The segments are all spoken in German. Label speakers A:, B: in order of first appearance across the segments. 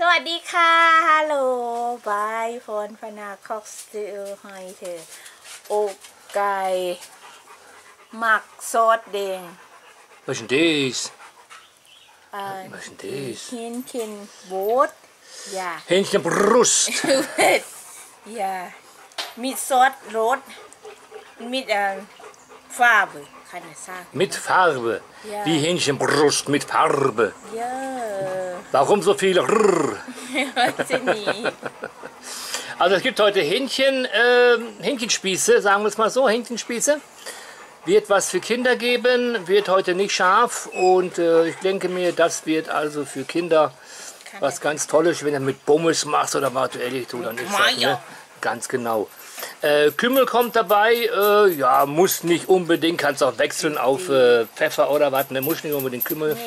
A: สวัสดีค่ะ ฮัลโหลบายพรพนาคอกซิลไฮเธออกไก่หมักซอสแดง Merchandise. Ein Merchandise. Hähnchenbrot. Ja.
B: Hähnchenbrust.
A: ja. Mit Sortrot. Mit äh, Farbe. keiner sagen.
B: Mit Farbe.
A: Ja.
B: Wie Hähnchenbrust mit Farbe.
A: Ja.
B: Warum so viele Rrr?
A: Weiß nicht.
B: Also es gibt heute Hähnchen, äh, Hähnchenspieße, sagen wir es mal so, Hähnchenspieße. Wird was für Kinder geben, wird heute nicht scharf und äh, ich denke mir, das wird also für Kinder Kann was ganz Tolles, wenn du mit Bummels machst oder was du ehrlich tust, dann ist das, ne? Ganz genau. Äh, Kümmel kommt dabei, äh, ja, muss nicht unbedingt, kannst auch wechseln auf äh, Pfeffer oder was, ne, muss nicht unbedingt Kümmel nee.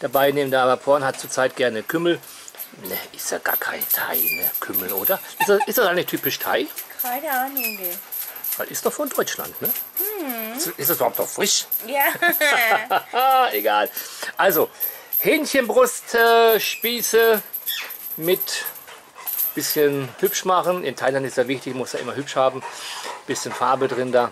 B: dabei nehmen, da aber Porn hat zurzeit gerne Kümmel. Ne, ist ja gar kein Thai, ne, Kümmel, oder? Ist das, ist das eigentlich typisch Thai?
A: Keine Ahnung, ne.
B: Das ist doch von Deutschland, ne? Hm. Ist, ist das überhaupt noch frisch?
A: Ja.
B: Egal. Also, Hähnchenbrustspieße äh, mit bisschen hübsch machen. In Thailand ist ja wichtig, muss er immer hübsch haben. Bisschen Farbe drin da.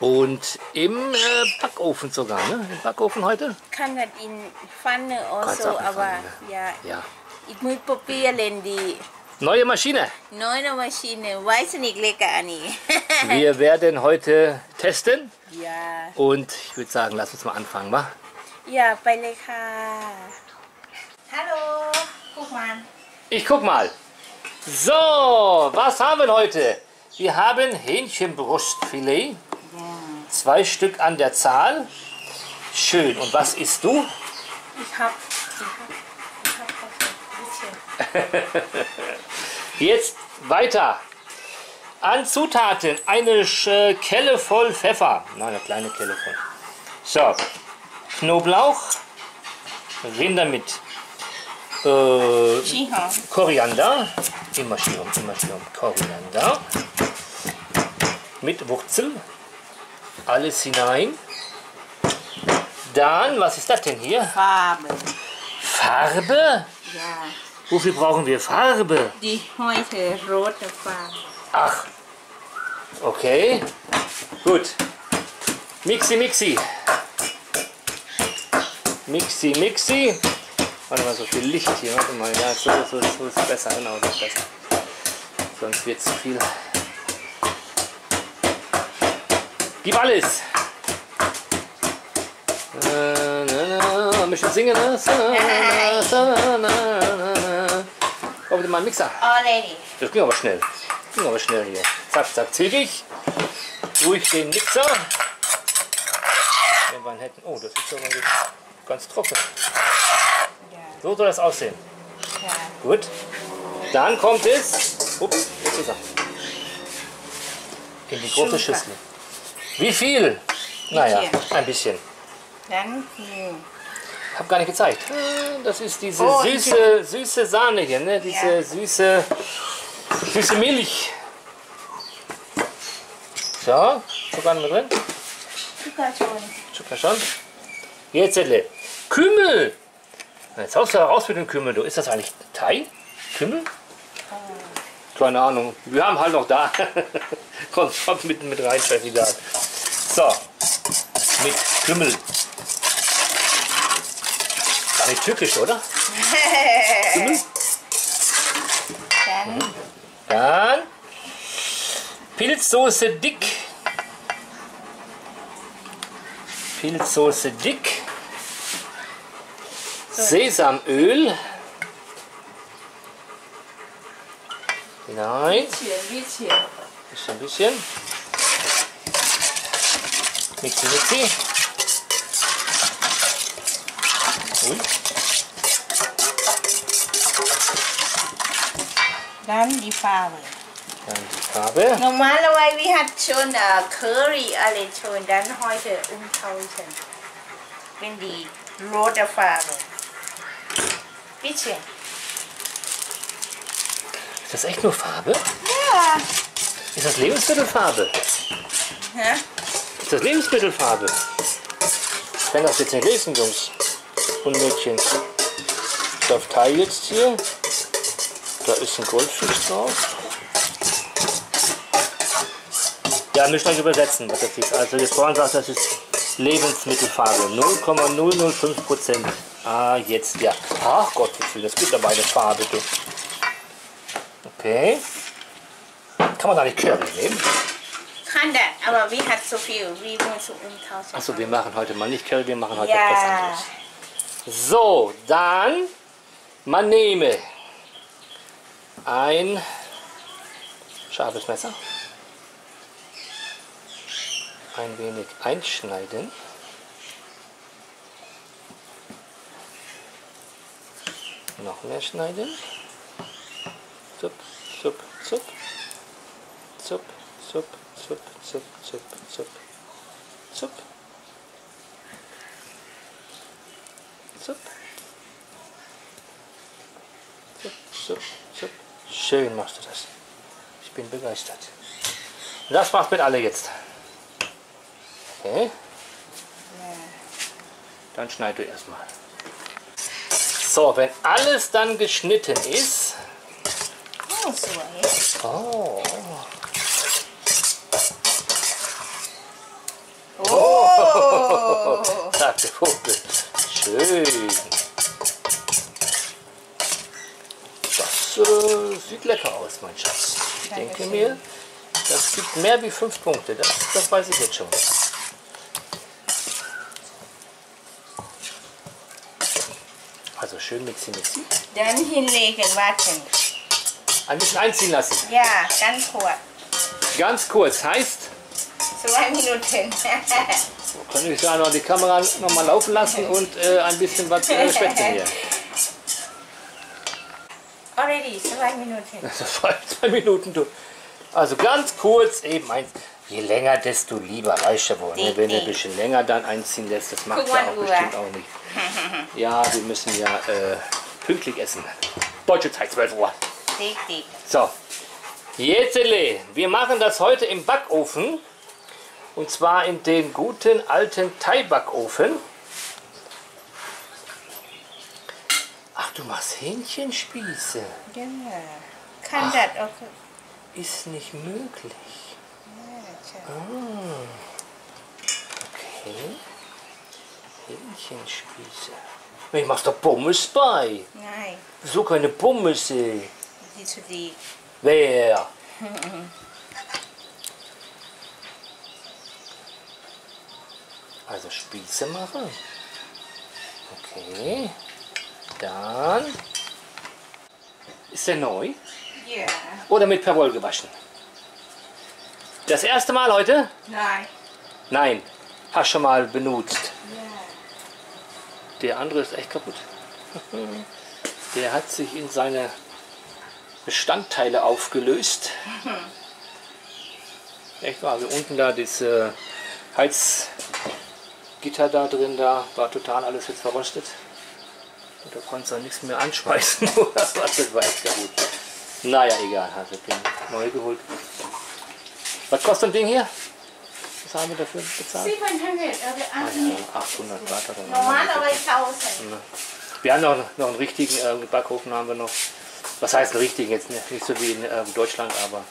B: Und im äh, Backofen sogar, ne? Im Backofen heute?
A: Kann
B: das in Pfanne
A: oder so, aber ne? ja. ja. Ich muss probieren die...
B: Neue Maschine?
A: Neue Maschine, weiß nicht lecker, Anni.
B: Wir werden heute testen.
A: Ja.
B: Und ich würde sagen, lass uns mal anfangen, wa?
A: Ja, bei lecker. Hallo, guck mal.
B: Ich guck mal. So, was haben wir heute? Wir haben Hähnchenbrustfilet. Zwei Stück an der Zahl. Schön. Und was isst du?
A: Ich hab, ich hab, ich ein bisschen.
B: Jetzt weiter. An Zutaten eine äh, Kelle voll Pfeffer. Na, eine kleine Kelle voll. So, Knoblauch, Rinder mit äh, Koriander, immer schön, immer schön, Koriander mit Wurzel, alles hinein. Dann, was ist das denn hier? Farbe.
A: Farbe? Ja.
B: Wofür brauchen wir Farbe?
A: Die heute rote Farbe.
B: Ach, okay, gut. Mixi, mixi. Mixi, mixi. Warte mal, so viel Licht hier, warte mal, ja, so, so, so, ist besser, genau, so ist besser. Sonst wird zu viel. Gib alles! Ein bisschen singen. Komm bitte mal einen Mixer.
A: Oh, nee.
B: Das ging aber schnell. Das ging aber schnell hier. Zack, zack, zickig. Ruhig den Mixer. Wenn wir hätten. Oh, das ist aber ganz trocken. So soll das aussehen.
A: Ja.
B: Gut. Dann kommt es. Ups, jetzt ist er. In die große
A: Super.
B: Schüssel. Wie viel? Wie naja,
A: viel?
B: ein bisschen.
A: Danke. Ich hm.
B: habe gar nicht gezeigt. Äh, das ist diese
A: oh,
B: süße, süße Sahne hier, ne? diese
A: ja.
B: süße, süße Milch. So, Zucker
A: haben wir drin. Zucker schon.
B: Zucker schon. Jetzt, Edle. Kümmel! Jetzt haust du raus mit dem Kümmel. Du, ist das eigentlich Thai? Kümmel? Keine Ahnung. Wir haben halt noch da. kommt, kommt mit, mit rein, scheißegal. So. Mit Kümmel. Gar nicht türkisch, oder? Kümmel.
A: ฉัน
B: Dann Pilzsoße dick. Pilzsoße dick. Sesamöl hinein.
A: Bisschen, bisschen. ein
B: bisschen. Mixi, mixi. Ui.
A: Dann die Farbe.
B: Dann die Farbe.
A: Normalerweise hat schon äh, Curry alle schon, dann heute umtauschen. Wenn die rote Farbe. Bitte.
B: Ist das echt nur Farbe?
A: Ja.
B: Ist das Lebensmittelfarbe?
A: Hä?
B: Ist das Lebensmittelfarbe? Ich kann das jetzt nicht lesen, Jungs und Mädchen. Saftei jetzt hier. Da ist ein Goldfisch drauf. Ja, müsst euch übersetzen, was das ist. Also das Born sagt, das ist Lebensmittelfarbe. 0,005 Prozent. Ah, jetzt ja. Ach Gott, wie viel, das gibt aber eine Farbe, du. Okay. Kann man da nicht Curry nehmen?
A: Kann das, aber wie hat so viel? Wie wollen so umtauschen?
B: Achso, wir machen heute mal nicht Curry, wir machen heute etwas
A: Ja.
B: anderes. So, dann man nehme ein scharfes Messer, ein wenig einschneiden, Noch mehr schneiden. Zup, zup, zup. Zup, zup, zup, zup, zup, zup. Zup. Zup. Zup, zup, zup. Schön machst du das. Ich bin begeistert. Das macht mit alle jetzt. Okay. Dann schneid du erstmal. So, wenn alles dann geschnitten ist.
A: Oh, so jetzt.
B: Oh.
A: Oh!
B: Sagt der Vogel. Schön. Das äh, sieht lecker aus, mein Schatz. Ich denke
A: Dankeschön.
B: mir, das gibt mehr wie fünf Punkte. Das, das weiß ich jetzt schon. Also schön mixi mixi.
A: Dann hinlegen, warten.
B: Ein bisschen einziehen lassen.
A: Ja, ganz kurz.
B: Ganz kurz. Heißt,
A: Zwei Minuten.
B: kann ich da noch die Kamera noch mal laufen lassen und äh, ein bisschen was äh, schwätzen hier.
A: Already, zwei Minuten.
B: Zwei Minuten. Du. Also ganz kurz eben eins. Je länger, desto lieber. Weißt du wohl. Ne? Wenn er ein bisschen länger dann einziehen lässt, das macht ja auch bestimmt auch nicht. Ja, wir müssen ja äh, pünktlich essen. Deutsche Zeit, 12 Uhr.
A: Richtig.
B: So, jetzt, Ele, wir machen das heute im Backofen. Und zwar in den guten alten Thai-Backofen. Ach, du machst Hähnchenspieße.
A: Genau. Kann das auch.
B: Ist nicht möglich. Okay. Hähnchenspieße. Ich machst doch Pommes bei.
A: Nein,
B: So keine Pommes. ey.
A: die zu die.
B: Wer? Also Spieße machen. Okay. Dann. Ist der neu?
A: Ja.
B: Oder mit Perwoll gewaschen? Das erste Mal heute?
A: Nein.
B: Nein. Hast schon mal benutzt.
A: Ja.
B: Der andere ist echt kaputt. Der hat sich in seine Bestandteile aufgelöst. Echt wahr, also unten da das äh, Heizgitter da drin, da war total alles jetzt verrostet. Und da konntest du auch nichts mehr oder was, das war echt kaputt. Naja, egal, hast du den neu geholt. Was kostet ein Ding hier? Was haben wir dafür bezahlt?
A: 700 oder
B: Ja, 800 Watt oder.
A: Normalerweise 1000.
B: Wir haben noch, noch einen richtigen äh, Backofen haben wir noch. Was heißt einen richtigen? Jetzt nicht, nicht so wie in äh, Deutschland, aber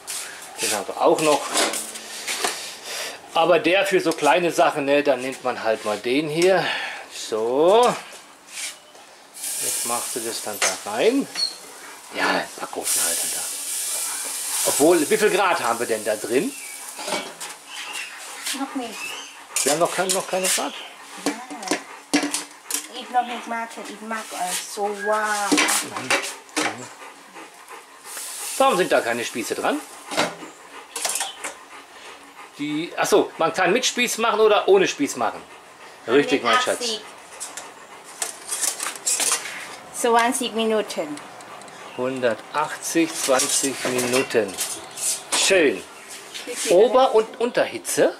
B: den haben wir auch noch. Aber der für so kleine Sachen, ne, dann nimmt man halt mal den hier. So. Jetzt machst du das dann da rein. Ja, Backofen halt dann da. Obwohl, wie viel Grad haben wir denn da drin?
A: Noch nicht.
B: Wir haben noch, kein, noch keine Grad.
A: Ich noch nicht mag, ich mag es so warm.
B: Warum sind da keine Spieße dran? Die, achso, man kann mit Spieß machen oder ohne Spieß machen. Richtig, mein Schatz.
A: 80. 20 Minuten.
B: 180, 20 Minuten. Schön. Ober- und Unterhitze?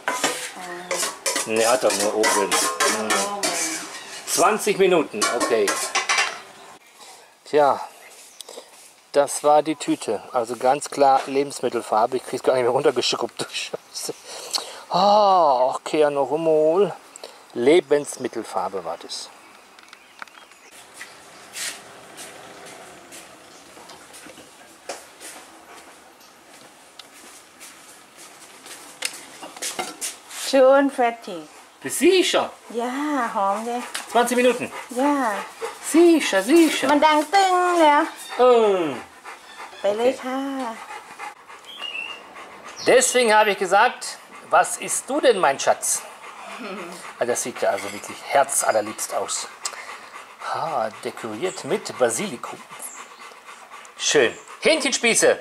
B: Ne, hat doch nur oben. 20 Minuten, okay. Tja, das war die Tüte. Also ganz klar Lebensmittelfarbe. Ich krieg's gar nicht mehr runtergeschrubbt. Ah, okay, noch. Lebensmittelfarbe war das.
A: schon fertig
B: Bist sicher?
A: ย่าหอมเลย
B: 20 Minuten.
A: ย่า
B: Sicher, sicher.
A: มันดังตึ้งแล้ว
B: Mm.
A: ไปเลยค่ะ
B: Deswegen habe ich gesagt, was isst du denn, mein Schatz? Ah, Das sieht ja also wirklich herzallerliebst aus. Ah, dekoriert mit Basilikum. Schön. Hähnchenspieße.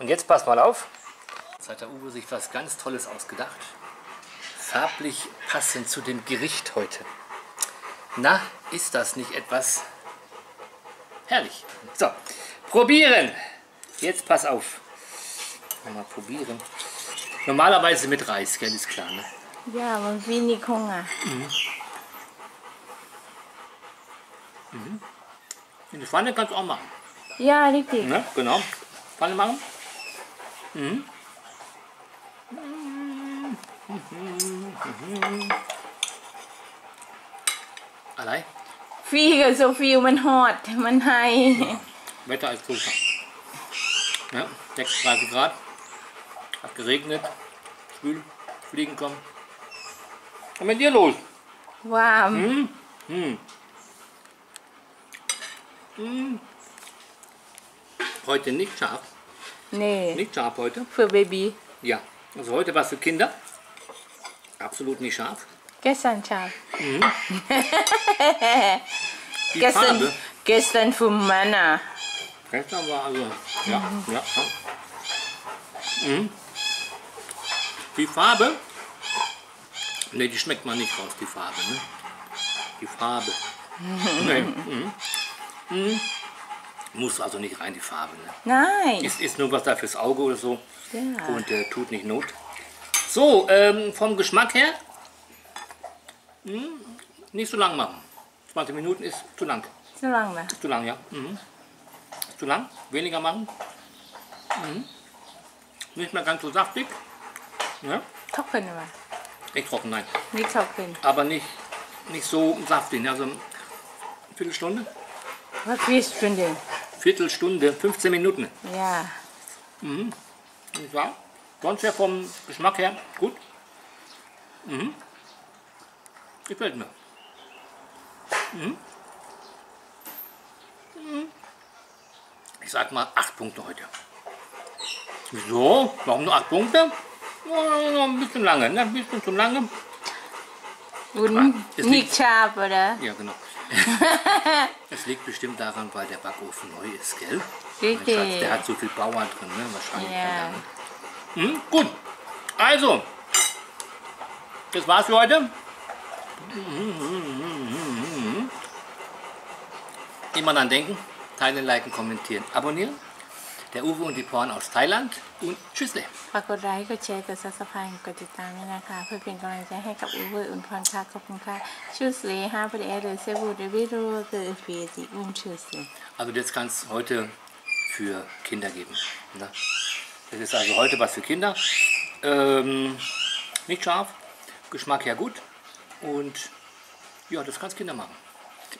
B: Und jetzt pass mal auf. Jetzt hat der Uwe sich was ganz Tolles ausgedacht. farblich passend zu dem Gericht heute. Na, ist das nicht etwas herrlich? So, probieren! Jetzt pass auf. Mal probieren. Normalerweise mit Reis, gell, ist klar, ne?
A: Ja, aber wenig Hunger. Mhm. Mhm.
B: In die Pfanne kannst du auch machen.
A: Ja, richtig.
B: Ne? Genau. Pfanne machen. Mhm. Allein.
A: ฟีกับโซฟิลมันฮอด มันไฮ
B: Wetter ist super. Ja, 36 Grad. Hat geregnet. Schwül. Fliegen kommen. Was ist mit dir los?
A: ว้าม
B: Heute nicht scharf.
A: นี่
B: Nicht scharf heute.
A: เพื่อเบบี
B: Ja. Also heute was für Kinder. Absolut nicht scharf.
A: Gestern scharf. Mhm. gestern,
B: Farbe.
A: gestern vom Männer.
B: Gestern war also, ja, mhm. ja. Mhm. Die Farbe, ne, die schmeckt man nicht raus, die Farbe, ne? Die Farbe. nee. Mhm. mhm. Muss also nicht rein, die Farbe, ne?
A: Nein.
B: Ist, ist nur was da fürs Auge oder so.
A: Ja.
B: Und äh, tut nicht Not. So, ähm, vom Geschmack her, mh, nicht so lang machen. 20 Minuten ist zu lang.
A: Zu lang, ne?
B: Zu lang, ja. Mhm. Zu lang, weniger machen. Mhm. Nicht mehr ganz so saftig. Ja.
A: Trocken immer.
B: Nicht trocken, nein.
A: Nicht trocken.
B: Aber nicht, nicht so saftig. Ne? Also eine Viertelstunde.
A: Was Viertelstunde?
B: Viertelstunde, 15 Minuten.
A: Ja. Mhm.
B: Und zwar? Sonst wäre vom Geschmack her gut. Mhm. Gefällt mir. Mhm. Mhm. Ich sag mal 8 Punkte heute. So, Warum nur 8 Punkte? Oh, ein bisschen lange, ne? ein bisschen zu lange.
A: Und
B: ist nicht
A: scharf, oder?
B: Ja, genau. Es liegt bestimmt daran, weil der Backofen neu ist, gell?
A: Richtig.
B: Der hat so viel Bauer drin, ne? wahrscheinlich.
A: Ja. Ne?
B: kann der, ne? Hm, gut. Also, das war's für heute. Immer dran denken, teilen, liken, kommentieren, abonnieren. Der Uwe und die Porn aus Thailand und Tschüssle.
A: ฝากกดไลค์กดแชร์กดซับสไครต์กดติดตามด้วยนะคะ เพื่อเป็นกำลังใจให้กับอูเวอร์อุนพรค่ะขอบคุณค่ะชูสเลฮาปเดเอเดเซบูเดวิโรเดเฟียจิอุมชูสเล
B: Also das kann es heute für Kinder geben. Ne? Das ist also heute was für Kinder. Ähm, nicht scharf, Geschmack ja gut. Und ja, das kannst Kinder machen.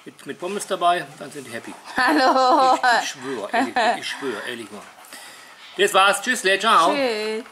B: Mit, mit Pommes dabei, dann sind die happy.
A: Hallo! Ich,
B: ich schwöre, ehrlich, ich ehrlich mal. Das war's. Tschüss, ciao.
A: Tschüss.